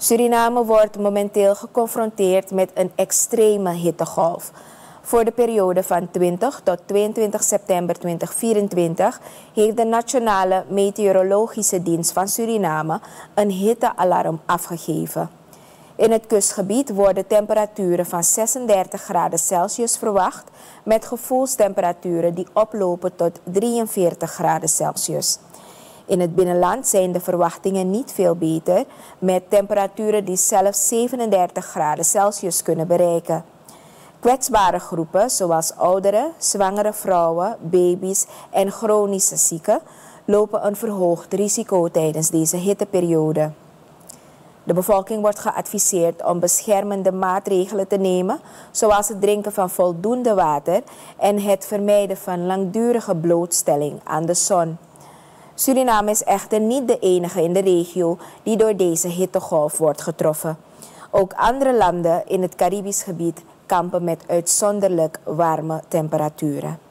Suriname wordt momenteel geconfronteerd met een extreme hittegolf. Voor de periode van 20 tot 22 september 2024 heeft de Nationale Meteorologische Dienst van Suriname een hittealarm afgegeven. In het kustgebied worden temperaturen van 36 graden Celsius verwacht, met gevoelstemperaturen die oplopen tot 43 graden Celsius. In het binnenland zijn de verwachtingen niet veel beter, met temperaturen die zelfs 37 graden Celsius kunnen bereiken. Kwetsbare groepen zoals ouderen, zwangere vrouwen, baby's en chronische zieken lopen een verhoogd risico tijdens deze hitteperiode. De bevolking wordt geadviseerd om beschermende maatregelen te nemen, zoals het drinken van voldoende water en het vermijden van langdurige blootstelling aan de zon. Suriname is echter niet de enige in de regio die door deze hittegolf wordt getroffen. Ook andere landen in het Caribisch gebied kampen met uitzonderlijk warme temperaturen.